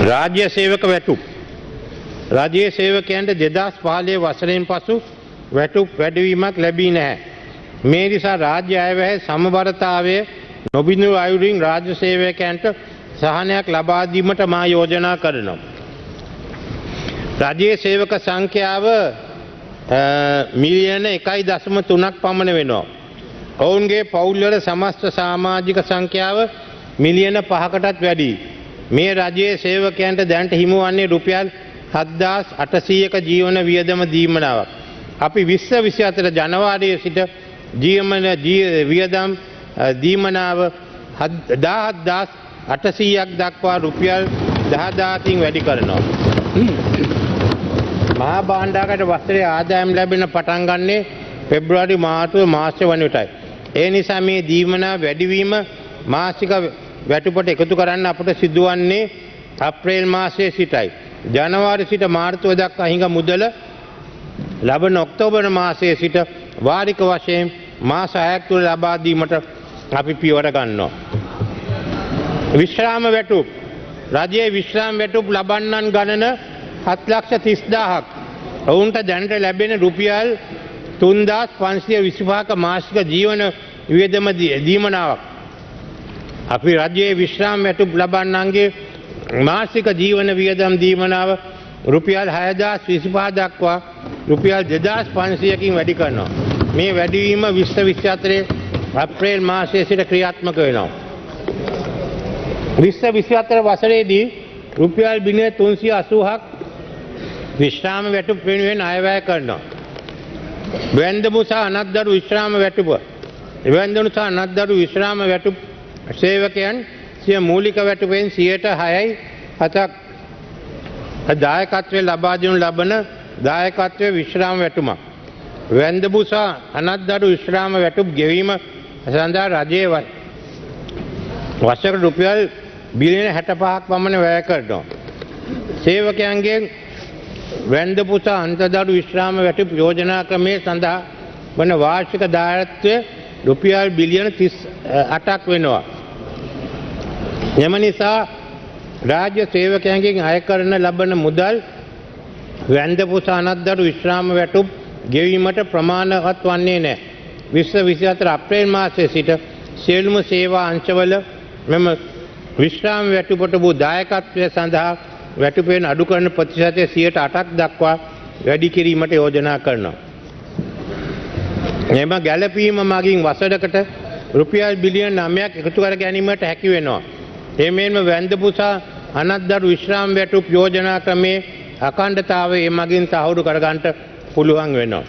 රාජ්‍ය සේවක වැටුප්. රජයේ සේවකයන්ට දෙදස් පාලය වසරෙන් පසු වැටුප් වැඩවීමක් ලැබී නැහැ. මේ නිසා රාජ්‍ය අයවැහැ සමබරතාවය නොබිඳු අයුරින් රාජ්‍ය සේවකයන්ට සහනයක් ලබාදීමට මා යෝජනා කරනවා. රජයේ සේවක සංඛ්‍යාව මිලියන එකයි දසම තුනක් පමණ වෙනවා. ඔවුන්ගේ පවුල්වල සමස්ත සාමාජික සංඛ්‍යාව මිලියන පහකටත් වැඩි. මේ රජයේ සේවකයන්ට දැන්ට හිමුවන්නේ රුපියල් හද්දාස් අටසීයක ජීවන වියදම දීමනාවක්. අපි විශ්ව විසි අතර ජනවාරය සිට ජීවමන වියදම් දීමනාව දාහත්දාස් අටසීයක් දක්වා රුපියල් දහදාතින් වැඩි කරනවා. මහා බාණ්ඩාකට වස්තරේ ආදායම් ලැබෙන පටන් ගන්නේ පෙබ්‍රවාරි මාර්තුව මාස්්‍ය වනටයි. ඒ නිසා මේ දීමනා වැඩිවීම මාසික වැටුපට එකතු කරන්න අපට සිදුවන්නේ අප්‍රේල් මාසයේ සිටයි. ජනවාරි සිට මාර්තුව දක් අහිඟ මුදල ලබන ඔක්තෝබන මාසයේ සිට වාරික වශයෙන් මාස අයක් තුළ ලබාදීමට අපි පියවර ගන්නවා. විශ්‍රාම වැටුප් රජයේ විශ්‍රාම් වැටුප් ලබන්නන් ගණන හත්ලක්ෂ තිස්දාහක් ඔවුන්ට දැනට ලැබෙන රුපියල් තුන්දස් පන්සිය විසිපාක මාසික ජීවන වියදම දීමනාවක්. අපි රජයේ විශ්‍රාම් වැටුප් ලබන්නන්ගේ මාසික ජීවන වියදම් දීමනාව රුපියල් හයදස් විසිපා දක්වා රුපියල් දෙදස් පන්සියකින් වැඩි කරනවා. මේ වැඩිවීම විශ්ව විශ්්‍යතරය අප්‍රේල් මාසය සිට ක්‍රියාත්මක වෙනවා. විශ්ව විශ්වත්තර වසරේදී රුපියල් බිනය තුන්සිය අසූහක් විශ්‍රාම වැටුප වෙනුවෙන් අයවැය කරනවා. වැන්දමු සහ අනත්දරු විශ්‍රාම වැටුප. එවැන්දනු සහ අනත්දරු විශ්‍රාම වැටුප සේවකයන් සිය මූලික වැටුපෙන් සියයට හයයි හතක් දායකත්වය ලබාදිනු ලබන දායකත්වය විශ්‍රාම වැටුමක්. වැන්දබු සහ අනත්දරු විශ්‍රාම වැටුප් ගෙවීම සඳහා රජයේ වස්සක රුපියල් බිලියන හැට පහක් පමණ වැය කරනවා. සේවකයන්ගේ වැන්දපුස අන්තදරු විශ්‍රාම වැටි යෝජනා ක්‍රමය සඳහා වන වාර්ෂික දායත්වය රුපියල් බිලියන තිස් අටක් වෙනවා. එම නිසා රාජ්‍ය සේවකයන්ගෙන් අය කරන ලබන මුදල් වැන්දපුස අනත්දරු විශ්‍රාම වැටුප් ගෙවීමට ප්‍රමාණවත් වන්නේ නෑ. විශ්ව විසිහතර අප්‍රේල් මාසය සිට සියලුම සේවා අංශවල මෙම විශ්‍රාම වැටුපට වූ දායකත්වය සඳහා වැටුපෙන් අඩු කරන ප්‍රතිශතය සියයට අටක් දක්වා වැඩි කිරීමට යෝජනා කරනවා. එම ගැලපීම මගින් වසඩකට රුපියල් බිලියන් නමයක් එකතු කර ගැනීමට හැකි වෙනවා. එමෙන්ම වැන්දපුසා අනත්දරු විශ්‍රාම් වැටුප් යෝජනා ක්‍රමේ අකණ්ඩතාව ඒ මගින් තහවුරු කරගන්ට පුළුවන් වෙනවා.